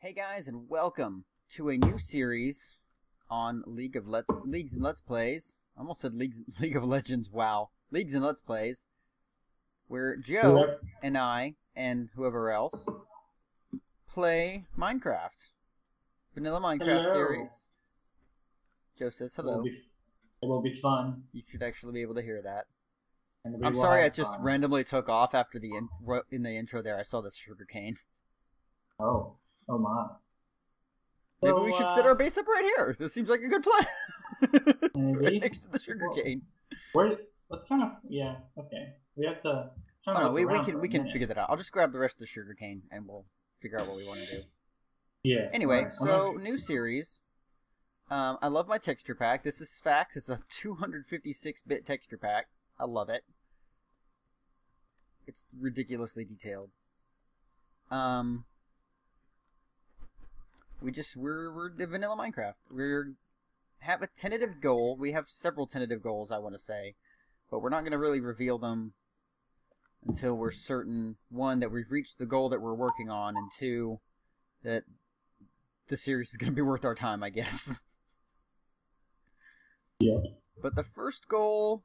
Hey guys, and welcome to a new series on League of Let's Leagues and Let's Plays. I almost said Leagues League of Legends. Wow, Leagues and Let's Plays, where Joe and I and whoever else play Minecraft, vanilla Minecraft Hello. series. Joe says It will hello. be, it will be fun. You should actually be able to hear that. I'm sorry, I just fun. randomly took off after the in, in the intro there. I saw this sugar cane. Oh, oh my. Maybe So, we should uh, set our base up right here. This seems like a good plan. right next to the sugar Well, cane. Where? Let's kind of yeah. Okay, we have to. Oh kind of no, we, we can we can minute. figure that out. I'll just grab the rest of the sugar cane and we'll figure out what we want to do. Yeah. Anyway, alright, so well, new series. Um, I love my texture pack. This is Sphax. It's a 256-bit texture pack. I love it. It's ridiculously detailed. Um, we just we're we're the vanilla Minecraft. We're have a tentative goal. We have several tentative goals. I want to say, but we're not going to really reveal them until we're certain one that we've reached the goal that we're working on, and two that the series is going to be worth our time, I guess. Yeah. But the first goal,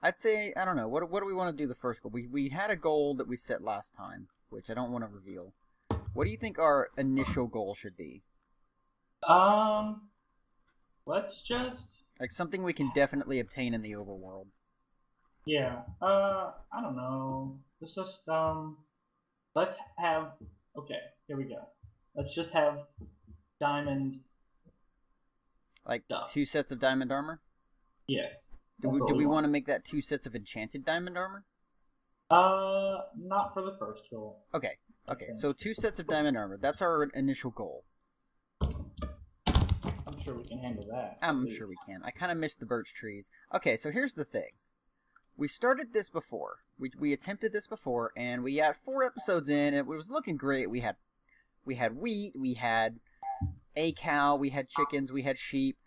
I'd say I don't know. What what do we want to do? The first goal. We we had a goal that we set last time, which I don't want to reveal. What do you think our initial goal should be? Um, let's just Like something we can definitely obtain in the overworld. yeah. Uh, I don't know. Let's just um, let's have. Okay, here we go. Let's just have diamond. Like Duh. two sets of diamond armor. Yes. Do we do we want to make that two sets of enchanted diamond armor? Uh, not for the first goal. Okay. Okay. Okay. So two sets of diamond armor. That's our initial goal. I'm sure we can handle that. I'm least. sure we can. I kind of missed the birch trees. Okay, so here's the thing. We started this before. We we attempted this before, and we had four episodes in, and it was looking great. We had we had wheat, we had a cow, we had chickens, we had sheep,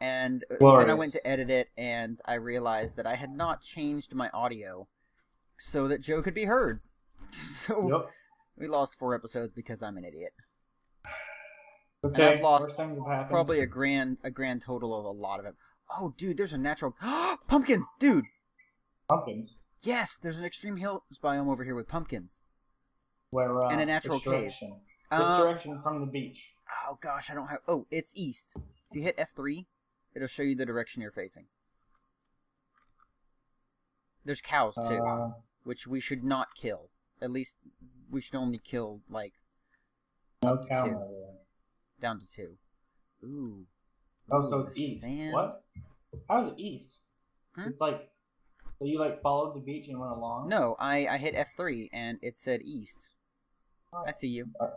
and uh, then I went to edit it, and I realized that I had not changed my audio so that Joe could be heard. So Yep. We lost four episodes because I'm an idiot. Okay. I've lost worst things have happened. Probably a grand a grand total of a lot of it. Oh, dude, there's a natural pumpkins, dude. pumpkins. Yes, there's an extreme hills biome over here with pumpkins. Where uh, And a natural which cave. direction? Which Um, direction from the beach? oh gosh, I don't have. Oh, it's east. If you hit F3, it'll show you the direction you're facing. There's cows too, Uh, which we should not kill. At least we should only kill like no up to two. down to two. Ooh. Oh, so it's east. sand. What? How's it east? Hmm? It's like so you like followed the beach and went along. No, I I hit F3 and it said east. I see you. Alright.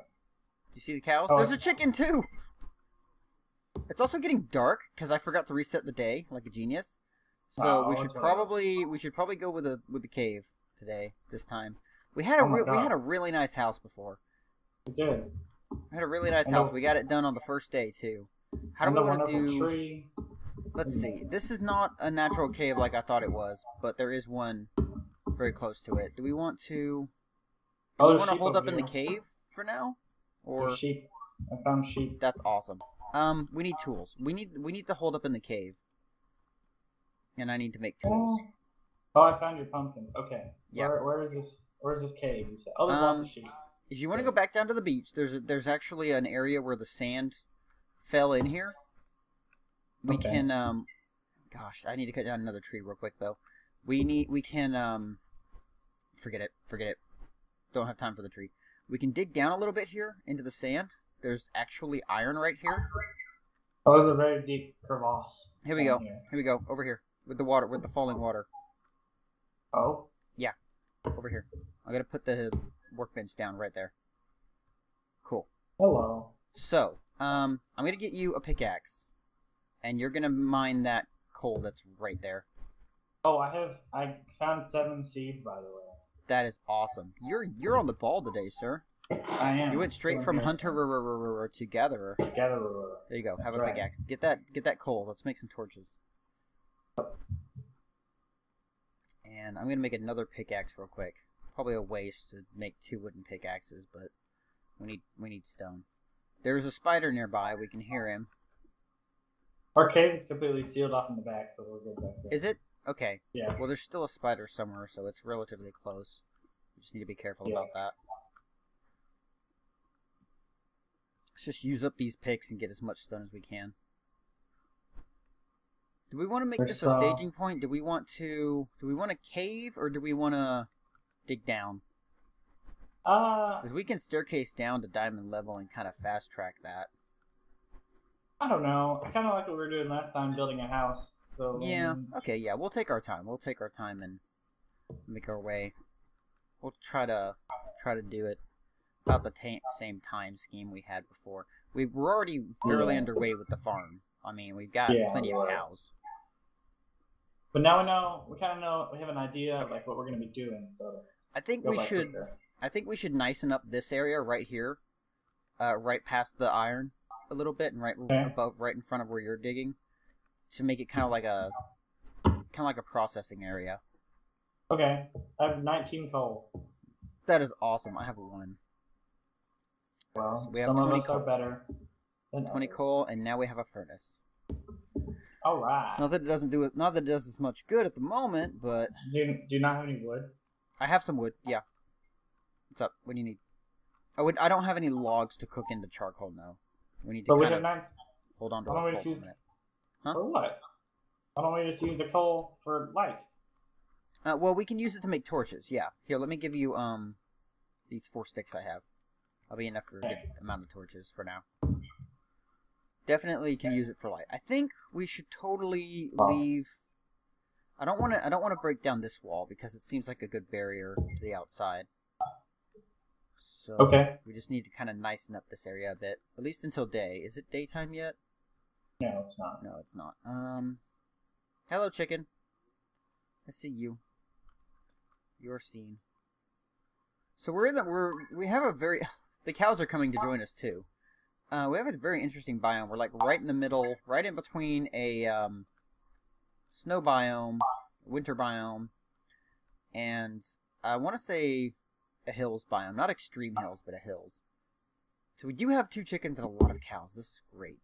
You see the cows? Oh, There's a chicken too. It's also getting dark because I forgot to reset the day like a genius. So Oh, we should right. probably we should probably go with a with the cave today this time. We had a Oh re- we had a really nice house before. It did. We had a really nice know. house. We got it done on the first day too. How do we want to do? tree. Let's see. This is not a natural cave like I thought it was, but there is one very close to it. Do we want to? Do Oh, we want to hold up in the cave for now, or There's sheep. I found sheep. That's awesome. Um, we need tools. We need we need to hold up in the cave, and I need to make tools. Oh, I found your pumpkin. Okay. Yeah. Where, where is this? Where's this cave? You said. Oh, there's lots Um, of sheep. If you want to go back down to the beach, there's a, there's actually an area where the sand fell in here. We Okay. can um, gosh, I need to cut down another tree real quick though. We need we can um, forget it, forget it. Don't have time for the tree. We can dig down a little bit here into the sand. There's actually iron right here. Oh, there's a very deep crevasse. Here we go. Here. Here we go. Over here with the water, with the falling water. Oh. Yeah. Over here. I'm gonna put the workbench down right there. Cool. Hello. So, um, I'm gonna get you a pickaxe, and you're gonna mine that coal that's right there. Oh, I have. I found seven seeds, by the way. That is awesome. You're you're on the ball today, sir. I am. You went straight from hunter to gatherer. Gatherer. There you go. Have a pickaxe. Get that get that coal. Let's make some torches. And I'm gonna make another pickaxe real quick. Probably a waste to make two wooden pickaxes, but we need we need stone. There's a spider nearby. We can hear him. Our cave is completely sealed off in the back, so we're good back there. Is it? Okay. Yeah. Well, there's still a spider somewhere, so it's relatively close. We just need to be careful Yeah. about that. Let's just use up these picks and get as much stone as we can. Do we want to make There's, this a uh, staging point? Do we want to? Do we want to cave or do we want to dig down? Uh, Because we can staircase down to diamond level and kind of fast track that. I don't know. I kind of like what we were doing last time, building a house. So Yeah. um, Okay. Yeah. We'll take our time. We'll take our time and make our way. We'll try to try to do it about the ta- same time scheme we had before. We were already fairly Yeah. underway with the farm. I mean, we've got Yeah, plenty of cows. But now we know. We kind of know. We have an idea of like what we're gonna be doing. So I think go we should. quicker. I think we should nicen up this area right here, uh, right past the iron a little bit, and right Okay. above, right in front of where you're digging, to make it kind of like a, kind of like a processing area. Okay. I have 19 coal. That is awesome. I have one. Well, So we have some of 20 us are coal. better. Than 20 others. coal, and now we have a furnace. All right. Not that it doesn't do it. Not that it does as much good at the moment, but Do you, do you not have any wood? I have some wood. Yeah. What's up? What do you need? I would. I don't have any logs to cook into charcoal. No. We need to But we of hold on to our coal for a minute. Huh? For what? Why don't we just use the coal for light? Uh, well, we can use it to make torches. Yeah. Here, let me give you um these four sticks I have. I'll be enough for a good amount of torches for now. Definitely can use it for light. I think we should totally Oh. leave. I don't want to. I don't want to break down this wall because it seems like a good barrier to the outside. So Okay. we just need to kind of nicen up this area a bit, at least until day. Is it daytime yet? No, it's not. No, it's not. Um, hello, chicken. I see you. You're seen. So we're in the we're we have a very the cows are coming to join us too. Uh, we have a very interesting biome. We're like right in the middle, right in between a um, snow biome, winter biome, and I want to say a hills biome, not extreme hills, but a hills. So we do have two chickens and a lot of cows. This is great.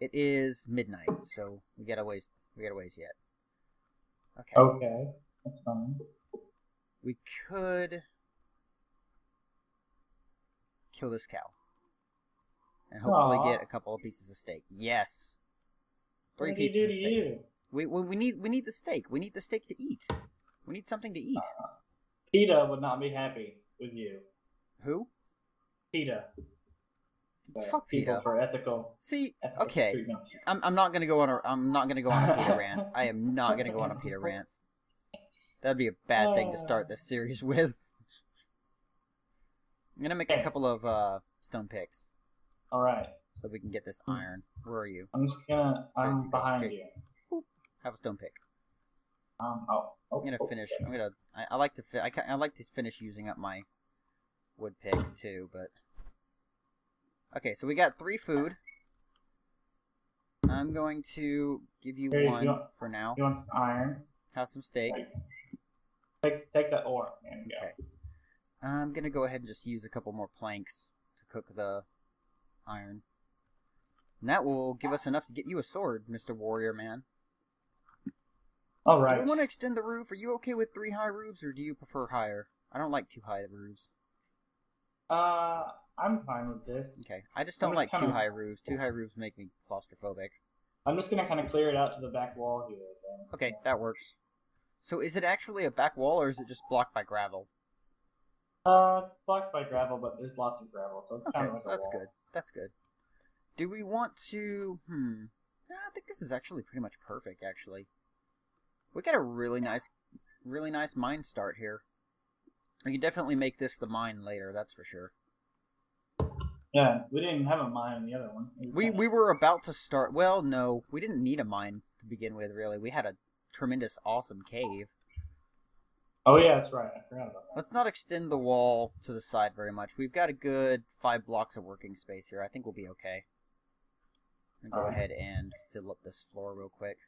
It is midnight, so we got a ways. We got a ways yet. Okay. Okay. That's fine. We could kill this cow, and hopefully Aw. get a couple of pieces of steak. Yes, three what pieces of steak. We, we we need we need the steak. We need the steak to eat. We need something to eat. PETA would not be happy with you. Who? PETA. Fuck PETA. for ethical. See, ethical okay. treatment. I'm I'm not gonna go on a I'm not gonna go on a PETA rant. I am not gonna go on a PETA rant. That'd be a bad thing to start this series with. I'm gonna make a couple of uh, stone picks All right. So we can get this Hmm. iron. Where are you? I'm just gonna. I'm go. behind Okay. you. Have a stone pick. Um. Oh. oh, I'm gonna oh, finish. okay. I'm gonna. I, I like to. Fi- I, I like to finish using up my wood picks too, but okay. So we got three food. I'm going to give you Here, you one want- for now. You want iron? Have some steak. Take take that ore and go. Okay. I'm gonna go ahead and just use a couple more planks to cook the iron. And that will give us enough to get you a sword, Mr. Warrior Man. All right. Do we want to extend the roof? Are you okay with three high roofs, or do you prefer higher? I don't like too high roofs. Uh, I'm fine with this. Okay, I just don't just like too kinda- high roofs. Too high roofs make me claustrophobic. I'm just gonna kind of clear it out to the back wall here. Then. Okay, that works. So is it actually a back wall, or is it just blocked by gravel? Uh, blocked by gravel, but there's lots of gravel, so it's kind of like so a that's wall. good. That's good. Do we want to? Hmm. I think this is actually pretty much perfect. Actually, we got a really nice, really nice mine start here. We can definitely make this the mine later. That's for sure. Yeah, we didn't have a mine in the other one. We kinda- we were about to start. Well, no, we didn't need a mine to begin with. Really, we had a tremendous, awesome cave. Oh yeah, that's right. I forgot about that. Let's not extend the wall to the side very much. We've got a good five blocks of working space here. I think we'll be okay. Go ahead and fill up this floor real quick.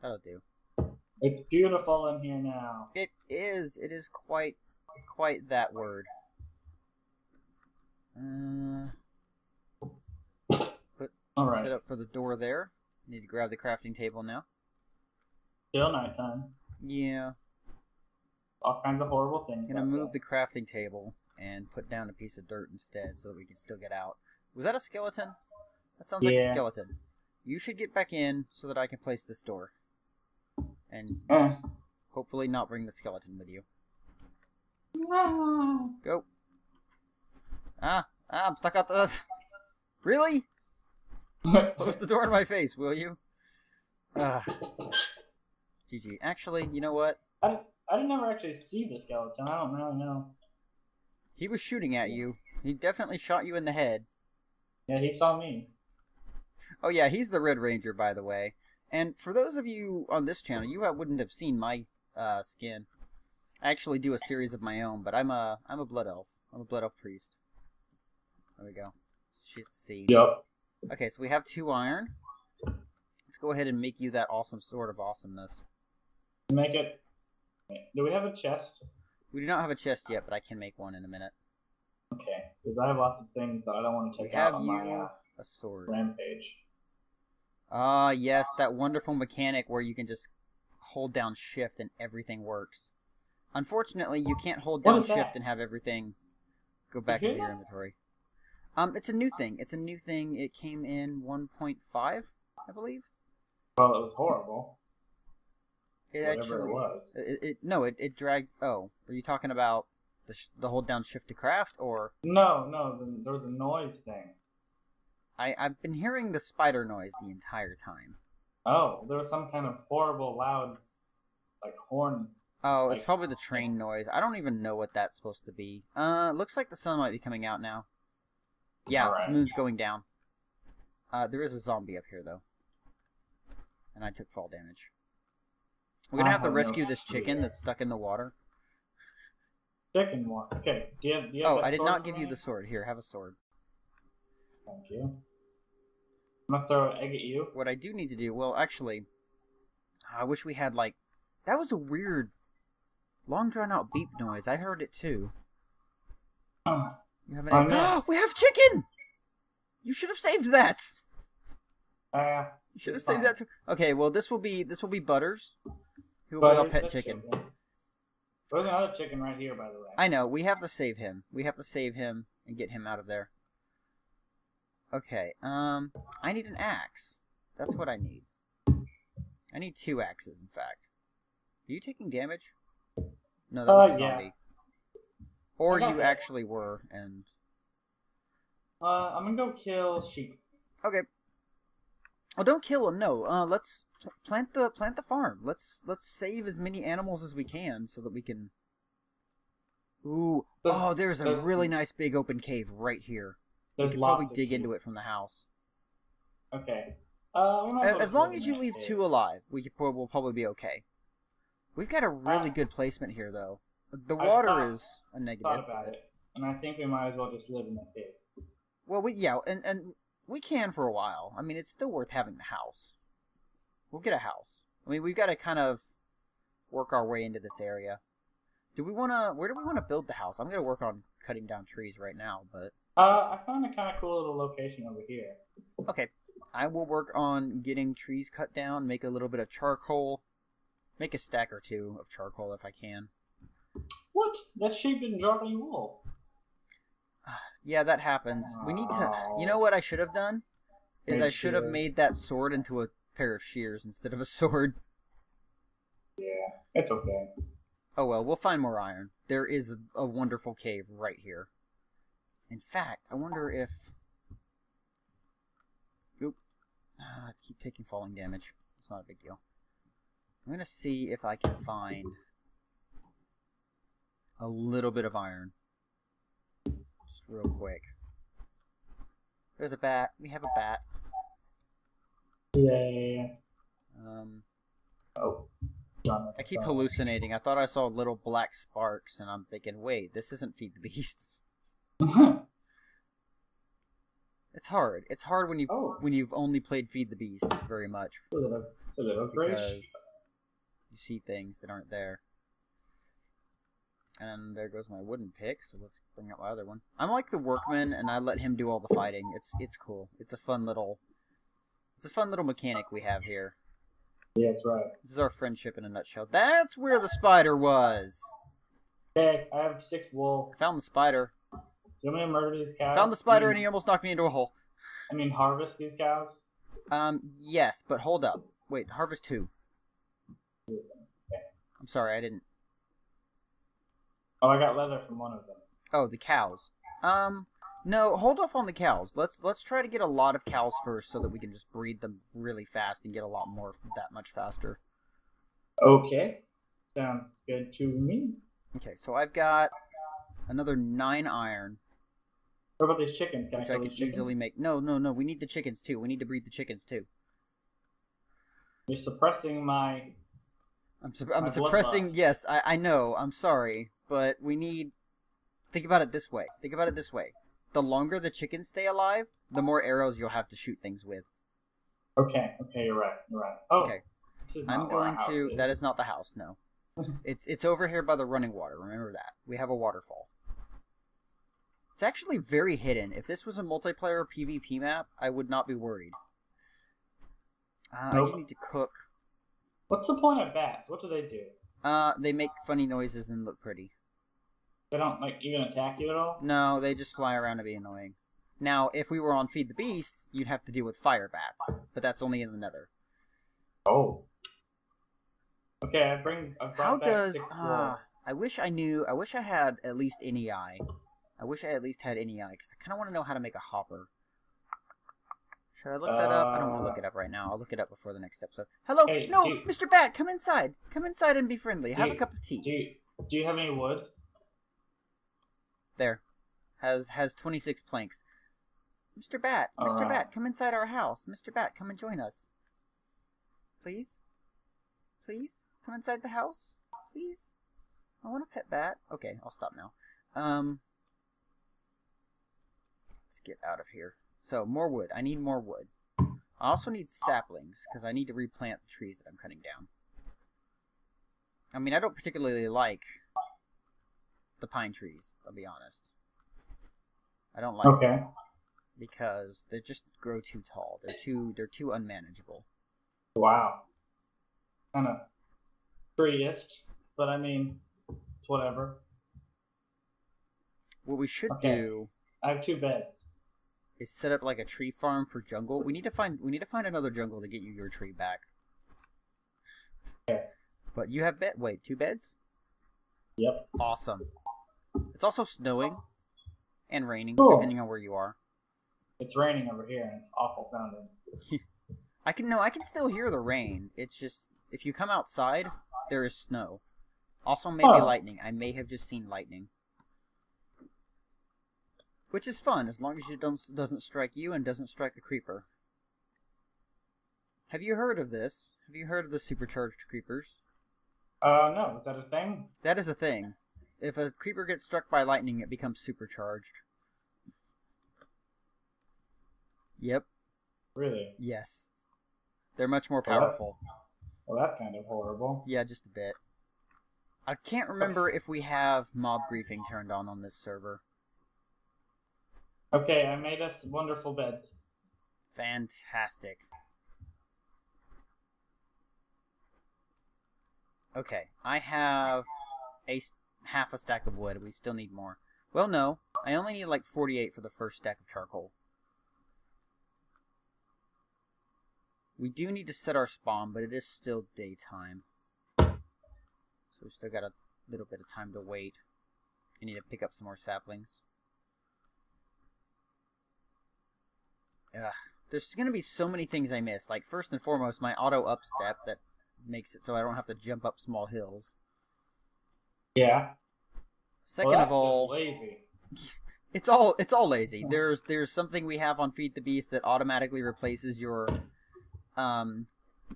That'll do. It's beautiful in here now. It is. It is quite, quite that word. Uh, put All right. set up for the door there. Need to grab the crafting table now. Still nighttime. Yeah. All kinds of horrible things. I'm gonna move there. the crafting table and put down a piece of dirt instead, so that we can still get out. Was that a skeleton? That sounds like a skeleton. You should get back in so that I can place this door. And Eh. hopefully not bring the skeleton with you. No. Go. Ah, ah, I'm stuck out the. Really? Close the door in my face, will you? Ah. GG. Actually, you know what? I, I didn't ever actually see the skeleton. I don't really know. He was shooting at you. He definitely shot you in the head. Yeah, he saw me. Oh yeah, he's the Red Ranger, by the way. And for those of you on this channel, you wouldn't have seen my uh, skin. I actually do a series of my own, but I'm a I'm a blood elf. I'm a blood elf priest. There we go. Shit, see. Yep. Okay, so we have two iron. Let's go ahead and make you that awesome sword of awesomeness. Make it. Do we have a chest? We do not have a chest yet, but I can make one in a minute. Okay, because I have lots of things that I don't want to We take out have on you my uh, a sword. rampage. Ah, yes, that wonderful mechanic where you can just hold down shift and everything works. Unfortunately, you can't hold down is that? shift and have everything go back into your that? inventory. Um, it's a new thing. It's a new thing. It came in 1.5, I believe. Well, it was horrible. It whatever actually, it was. It, it no, it, it dragged. Oh, are you talking about the sh- the hold down shift to craft, or No, no, the, there was a noise thing. I I've been hearing the spider noise the entire time. Oh, there was some kind of horrible, loud, like horn. Oh, it's Like- probably the train noise. I don't even know what that's supposed to be. Uh, looks like the sun might be coming out now. Yeah, Alright. the moon's going down. Uh, there is a zombie up here though, and I took fall damage. We're gonna have to rescue this chicken that's stuck in the water. Chicken one. Okay. Do you have, do you have Oh, I did not give you the sword. Here, have a sword. Thank you. I'm gonna throw an egg at you. What I do need to do, well, actually, I wish we had like that was a weird, long drawn out beep noise. I heard it too. You have an missed. we have chicken. You should have saved that. Uh, You should have saved that too. Okay, well this will be this will be Butters. Who will be our pet the chicken. There's another chicken right here, by the way. I know. We have to save him. We have to save him and get him out of there. Okay. Um, I need an axe. That's what I need. I need two axes, in fact. Are you taking damage? No, that Uh, was a yeah. zombie. Or you hit. actually were, and Uh, I'm gonna go kill sheep. okay. Oh, don't kill him. No. Uh, let's pl- plant the plant the farm. Let's let's save as many animals as we can so that we can. Ooh. There's- oh, there's a really nice big open cave right here. We could probably dig into it from the house. Okay. Uh, As, as long as you leave cave. two alive, we could, we'll probably be okay. We've got a really Uh, good placement here, though. The water thought- is a negative. Thought about it, and I think we might as well just live in that cave. Well, we yeah, and and we can for a while. I mean, it's still worth having the house. We'll get a house. I mean, we've got to kind of work our way into this area. Do we want to? Where do we want to build the house? I'm gonna work on cutting down trees right now, but Uh, I found a kind of cool little location over here. okay. I will work on getting trees cut down, make a little bit of charcoal, make a stack or two of charcoal if I can. What? That sheep didn't drop any wool. Yeah, that happens. We need to. You know what I should have done? Is I should have made that sword into a pair of shears instead of a sword. Yeah, it's okay. Oh well, we'll find more iron. There is a, a wonderful cave right here. In fact, I wonder if. Oop. Ah, I keep taking falling damage. It's not a big deal. I'm gonna see if I can find a little bit of iron. Just real quick. There's a bat. We have a bat. Yay. Um, Oh. I keep hallucinating. I thought I saw little black sparks, and I'm thinking, wait, this isn't Feed the Beast. It's hard. It's hard when you oh, when you've only played Feed the Beast very much a little, a little because you see things that aren't there. And there goes my wooden pick. So let's bring out my other one. I'm like the workman, and I let him do all the fighting. It's it's cool. It's a fun little It's a fun little mechanic we have here. Yeah, that's right. This is our friendship in a nutshell. That's where the spider was. Okay, I have six wool. I found the spider. Do you want me to murder these cows? Found the spider I and he almost knocked me into a hole. I mean, harvest these cows. Um, yes, but hold up. Wait, harvest who? I'm sorry, I didn't. Oh, I got leather from one of them. Oh, the cows. Um, no, hold off on the cows. Let's let's try to get a lot of cows first, so that we can just breed them really fast and get a lot more that much faster. Okay, sounds good to me. Okay, so I've got another nine iron, What about these chickens? Can which I I kill could these chickens? easily make. No, no, no. We need the chickens too. We need to breed the chickens too. You're suppressing my. I'm su- I'm My suppressing. Yes, I I know. I'm sorry, but we need. Think about it this way. Think about it this way. The longer the chickens stay alive, the more arrows you'll have to shoot things with. Okay, okay, you're right. You're right. Oh, Okay. this is not I'm going to. is. That is not the house. No, it's it's over here by the running water. Remember that. We have a waterfall. It's actually very hidden. If this was a multiplayer PvP map, I would not be worried. Uh, I do need to cook. What's the point of bats? What do they do? Uh, they make funny noises and look pretty. They don't like even attack you at all. No, they just fly around and be annoying. Now, if we were on Feed the Beast, you'd have to deal with fire bats, but that's only in the Nether. Oh. Okay, I bring. I brought How back does? six. Uh, I wish I knew. I wish I had at least NEI. I wish I at least had NEI because I kind of want to know how to make a hopper. Should I look that up? I don't want to look Uh, it up right now. I'll look it up before the next episode. Hello, Hey, no, Mr. Bat, come inside. Come inside and be friendly. Have a cup of tea. Do you, Do you have any wood? There, has has twenty six planks. Mr. Bat, Mr. Alright. Bat, come inside our house. Mr. Bat, come and join us. Please, please come inside the house. Please, I want a pet bat. Okay, I'll stop now. Um, let's get out of here. So more wood. I need more wood. I also need saplings because I need to replant the trees that I'm cutting down. I mean, I don't particularly like the pine trees. I'll be honest. I don't like them Okay. because they just grow too tall. They're too they're too unmanageable. Wow. Kind of treeist, but I mean, it's whatever. What we should Okay. do I have two beds. is set up like a tree farm for jungle. We need to find we need to find another jungle to get you your tree back. Okay. But you have bed wait, two beds? Yep. Awesome. It's also snowing and raining, Cool. depending on where you are. It's raining over here, and it's awful sounding. I can no, I can still hear the rain. It's just if you come outside, there is snow. Also, maybe Oh. lightning. I may have just seen lightning, which is fun as long as it don't doesn't strike you and doesn't strike a creeper. Have you heard of this? Have you heard of the supercharged creepers? Uh, no, is that a thing? That is a thing. If a creeper gets struck by lightning, it becomes supercharged. Yep. Really? Yes. They're much more Well, that's- powerful. Well, that's kind of horrible. Yeah, just a bit. I can't remember if we have mob griefing turned on on this server. Okay, I made us wonderful beds. Fantastic. Okay, I have a half a stack of wood. We still need more. Well, no, I only need like 48 for the first stack of charcoal. We do need to set our spawn, but it is still daytime. So we've still got a little bit of time to wait. I need to pick up some more saplings. Ugh. There's going to be so many things I miss. Like, first and foremost, my auto upstep that makes it so I don't have to jump up small hills. Yeah. Second well, of all, lazy. it's all it's all lazy. There's there's something we have on Feed the Beast that automatically replaces your um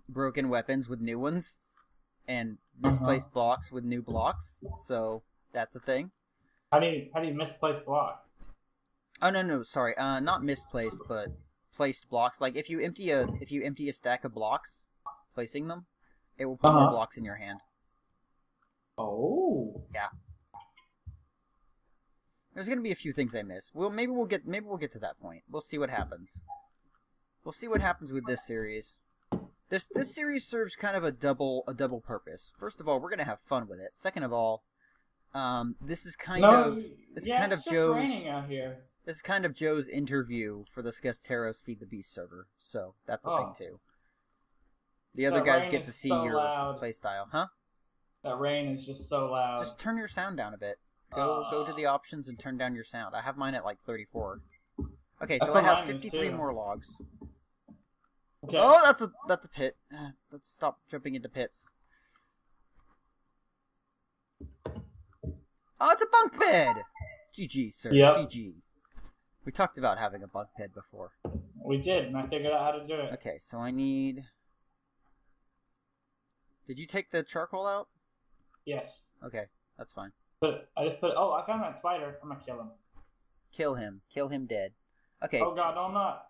broken weapons with new ones and misplaced blocks with new blocks. So that's a thing. How do you how do you misplace blocks? Oh no no sorry uh not misplaced but placed blocks. Like if you empty a if you empty a stack of blocks, placing them, it will put more Uh-huh. blocks in your hand. Oh. Yeah. There's gonna be a few things I miss. Well, maybe we'll get maybe we'll get to that point. We'll see what happens. we'll see what happens with this series. This this series serves kind of a double a double purpose. First of all, we're gonna have fun with it. Second of all, um, this is kind no, of this yeah, kind of Joe's raining out here. This is kind of Joe's interview for the Skesteros Feed the Beast server. So that's a Oh. thing too. The other That guys get to see so your playstyle, huh? That rain is just so loud. Just turn your sound down a bit. Go go to Uh. the options and turn down your sound. I have mine at like 34. Okay, so I have 53 more logs. okay. Oh, that's a that's a pit. Uh, Let's stop jumping into pits. Oh, it's a bunk bed. GG, sir. Yep. GG. We talked about having a bunk bed before. We did, and I figured out how to do it. Okay, so I need. Did you take the charcoal out? Yes. Okay, that's fine. But I just put. Oh, I found that spider. I'm gonna kill him. Kill him. Kill him dead. Okay, Oh God, no, I'm not.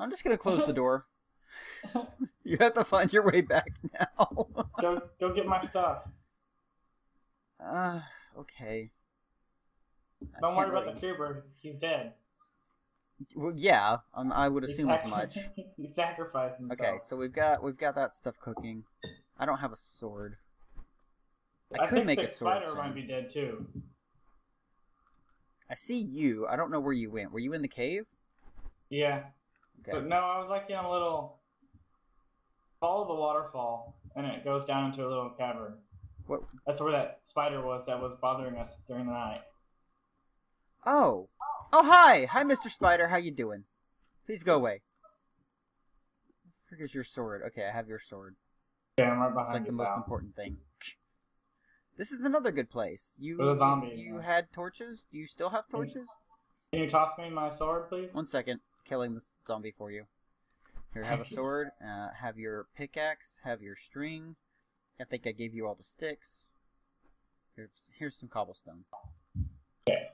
I'm just gonna close the door. You have to find your way back now. Go, go get my stuff. uh, okay. I Don't worry can't about really- the Cooper. He's dead. Well, yeah, um, I would assume as much. he sacrificed himself. Okay, so we've got we've got that stuff cooking. I don't have a sword. I, I could make a sword. spider soon. might be dead too. I see you. I don't know where you went. Were you in the cave? Yeah, Okay. but no, I was like in a little. Follow the waterfall, and it goes down into a little cavern. What? That's where that spider was that was bothering us during the night. Oh. Oh hi, hi, Mr. Spider. How you doing? Please go away. Here's your sword. Okay, I have your sword. Yeah, I'm right It's behind like the most important thing. This is another good place. You zombie you had torches? Do you still have torches? Can you toss me my sword, please? One second. Killing this zombie for you. Here, have a sword. Uh, have your pickaxe. Have your string. I think I gave you all the sticks. Here's here's some cobblestone. Okay.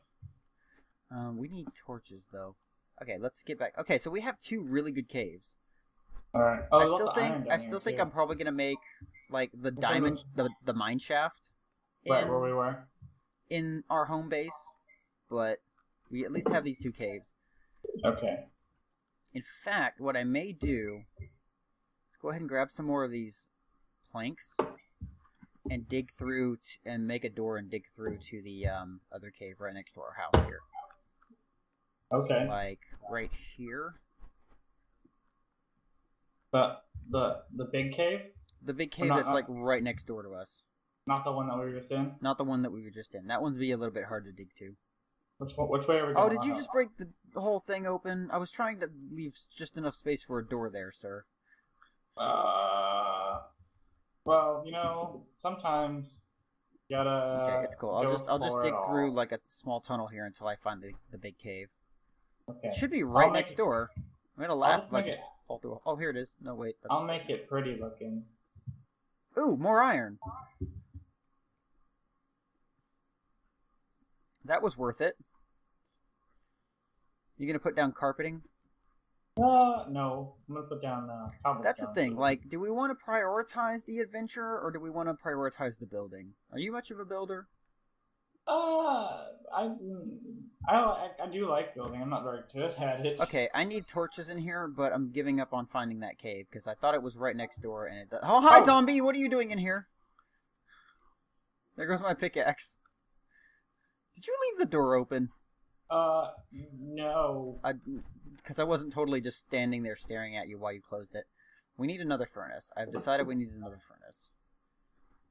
Um, we need torches though. Okay, let's get back. Okay, so we have two really good caves. All right. Oh, I still think I still think. I'm probably gonna make like the Okay, diamond the the mine shaft right in, where we were. in our home base, but we at least have these two caves. Okay. In fact, what I may do is go ahead and grab some more of these planks and dig through t- and make a door and dig through to the um, other cave right next to our house here. Okay. Like right here. The the the big cave, The big cave not- that's not- like right next door to us. not the one that we were just in. Not the one that we were just in. That one would be a little bit hard to dig to. Which which way are we going? Oh, did you just break the whole thing open? I was trying to leave just enough space for a door there, sir. Uh. Well, you know, sometimes you gotta. Okay, it's cool. I'll just I'll just dig all. through like a small tunnel here until I find the, the big cave. Okay. It should be right next it- door. I'm gonna laugh if I just fall through. Oh, here it is. No, wait. That's I'll make it pretty looking. Ooh, more iron. That was worth it. You gonna put down carpeting? Uh, no. I'm gonna put down uh, cobblestone. That's the thing. Like, do we want to prioritize the adventure or do we want to prioritize the building? Are you much of a builder? Uh, I, I, I, I do like building. I'm not very good at it. Okay, I need torches in here, but I'm giving up on finding that cave because I thought it was right next door, and it. Oh, hi, Oh. zombie! What are you doing in here? There goes my pickaxe. Did you leave the door open? Uh, no. I, because I wasn't totally just standing there staring at you while you closed it. We need another furnace. I've decided we need another furnace.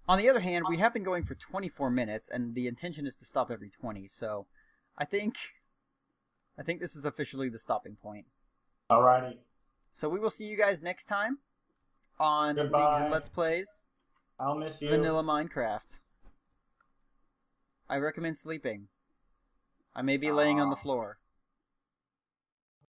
On the other hand, we have been going for 24 minutes, and the intention is to stop every 20. So, I think, I think this is officially the stopping point. Alrighty. So we will see you guys next time on Leagues Goodbye. and Let's Plays I'll miss you. Vanilla Minecraft. I recommend sleeping. I may be laying on the ah. floor.